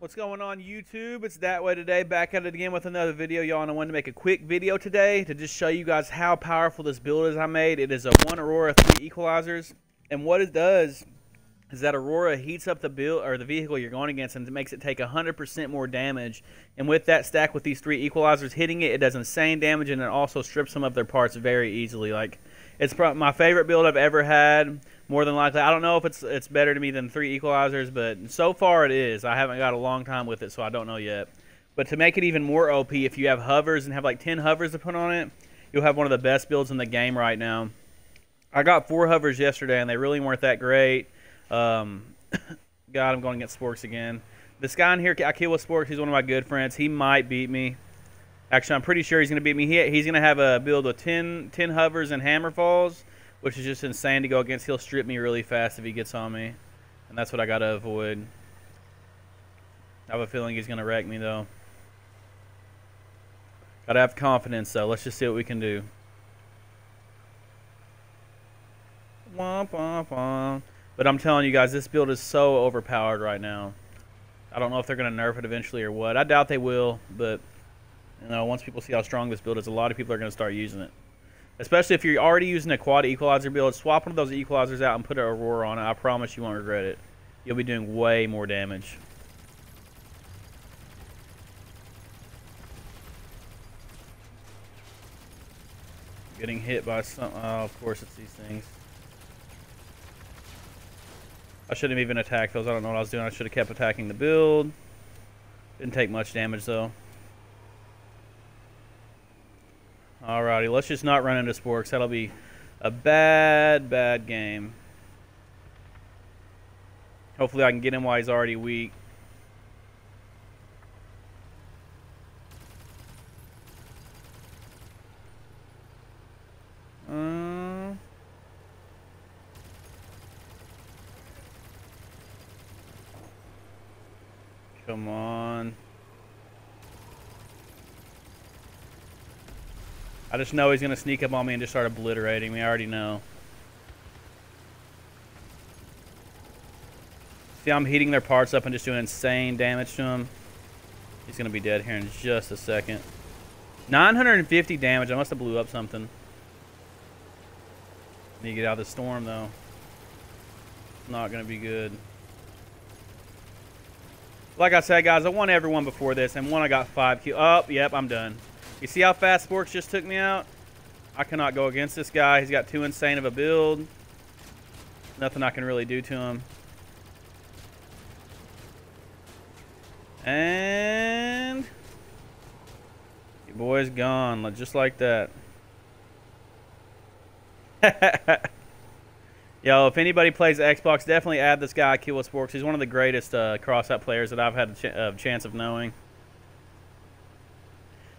What's going on YouTube? It's that way today. Back at it again with another video, y'all. And I wanted to make a quick video today to just show you guys how powerful this build is I made. It is a one Aurora three equalizers, and what it does is that Aurora heats up the build or the vehicle you're going against and it makes it take 100% more damage. And with that stack with these three equalizers hitting it, it does insane damage and it also strips some of their parts very easily. Like it's my favorite build I've ever had. More than likely, I don't know if it's it's better to me than three equalizers, but so far it is. I haven't got a long time with it, so I don't know yet. But to make it even more OP, if you have hovers and have like 10 hovers to put on it, you'll have one of the best builds in the game right now. I got four hovers yesterday, and they really weren't that great. Um, God, I'm going against Sporks again. This guy in here, I kill with Sporks. He's one of my good friends. He might beat me. Actually, I'm pretty sure he's going to beat me. He, he's going to have a build with 10, 10 hovers and Hammerfalls, which is just insane to go against. He'll strip me really fast if he gets on me, and that's what I got to avoid. I have a feeling he's to wreck me, though. Got to have confidence, though. Let's just see what we can do. But I'm telling you guys, this build is so overpowered right now. I don't know if they're going to nerf it eventually or what. I doubt they will, but you know, once people see how strong this build is, a lot of people are going to start using it. Especially if you're already using a quad equalizer build, swap one of those equalizers out and put an Aurora on it. I promise you won't regret it. You'll be doing way more damage. Getting hit by some... Oh, of course it's these things. I shouldn't have even attacked those. I don't know what I was doing. I should have kept attacking the build. Didn't take much damage, though. Alrighty, let's just not run into Sporks. That'll be a bad, bad game. Hopefully I can get him while he's already weak. Uh, come on. I just know he's going to sneak up on me and just start obliterating me. I already know. See, I'm heating their parts up and just doing insane damage to him. He's going to be dead here in just a second. 950 damage. I must have blew up something. Need to get out of the storm, though. Not going to be good like I said, guys, I won everyone before this, and one I got five kills. Oh, yep, I'm done. You see how fast Sporks just took me out? I cannot go against this guy. He's got too insane of a build. Nothing I can really do to him. And... Your boy's gone, just like that. Yo, if anybody plays Xbox, definitely add this guy, Kill Sporks. He's one of the greatest uh, Crossout players that I've had a ch uh, chance of knowing.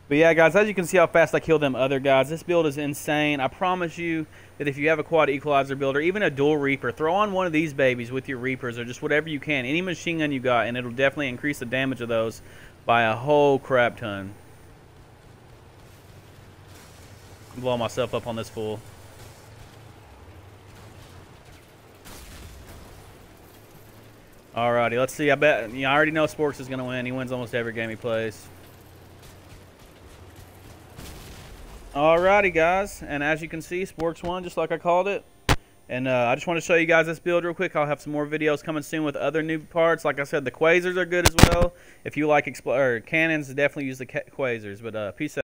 But yeah, guys, as you can see how fast I kill them other guys, this build is insane. I promise you that if you have a quad equalizer build or even a dual reaper, throw on one of these babies with your reapers or just whatever you can, any machine gun you got, and it'll definitely increase the damage of those by a whole crap ton. Blowing myself up on this fool. Alrighty, let's see. I bet you know, I already know Sporks is going to win. He wins almost every game he plays. Alrighty, guys. And as you can see, Sporks won, just like I called it. And uh, I just want to show you guys this build real quick. I'll have some more videos coming soon with other new parts. Like I said, the Quasars are good as well. If you like or cannons, definitely use the Quasars. But uh, peace out.